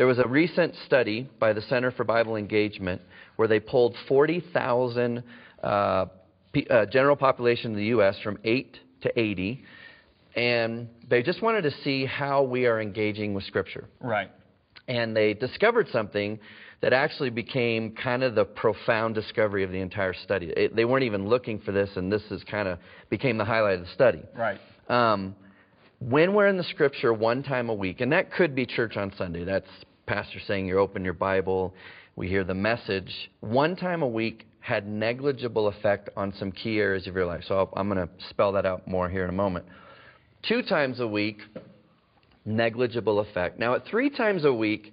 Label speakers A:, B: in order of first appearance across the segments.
A: There was a recent study by the Center for Bible Engagement where they pulled 40,000 uh, p- uh, general population in the U.S. from 8 to 80, and they just wanted to see how we are engaging with Scripture.
B: Right.
A: And they discovered something that actually became kind of the profound discovery of the entire study. It, they weren't even looking for this, and this is kind of became the highlight of the study.
B: Right.
A: Um, when we're in the Scripture one time a week, and that could be church on Sunday. That's pastor saying you open your Bible, we hear the message. One time a week had negligible effect on some key areas of your life. So I'm going to spell that out more here in a moment. Two times a week, negligible effect. Now, at three times a week,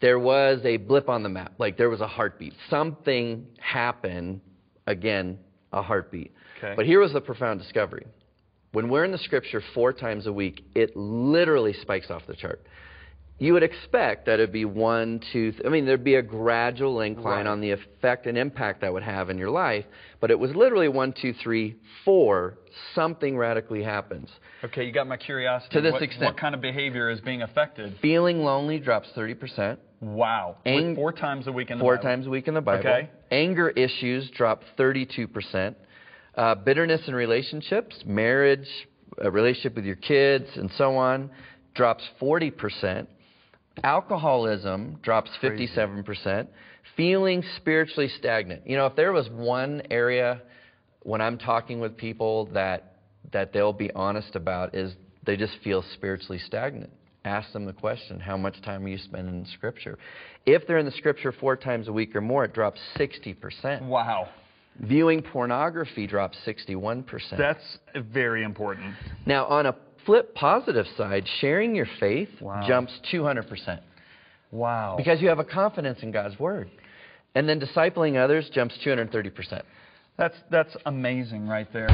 A: there was a blip on the map, like there was a heartbeat. Something happened, again, a heartbeat.
B: Okay.
A: But here was the profound discovery. When we're in the scripture four times a week, it literally spikes off the chart. You would expect that it'd be one, two, th- I mean, there'd be a gradual incline
B: Right.
A: on the effect and impact that would have in your life, but it was literally one, two, three, four, something radically happens.
B: Okay, you got my curiosity.
A: To this
B: what,
A: extent.
B: What kind of behavior is being affected?
A: Feeling lonely drops 30%.
B: Wow.
A: Ang-
B: four times a week in the
A: four
B: Bible.
A: times a week in the Bible.
B: Okay.
A: Anger issues drop 32%. Uh, bitterness in relationships, marriage, a relationship with your kids, and so on, drops 40%. Alcoholism drops 57%. Feeling spiritually stagnant. You know, if there was one area when I'm talking with people that that they'll be honest about is they just feel spiritually stagnant. Ask them the question, how much time are you spending in Scripture? If they're in the Scripture four times a week or more, it drops 60%.
B: Wow.
A: Viewing pornography drops 61%.
B: That's very important.
A: now, on a flip positive side, sharing your faith
B: Wow.
A: jumps 200%
B: Wow.
A: because you have a confidence in God's Word. And then discipling others jumps 230%.
B: That's that's amazing right there.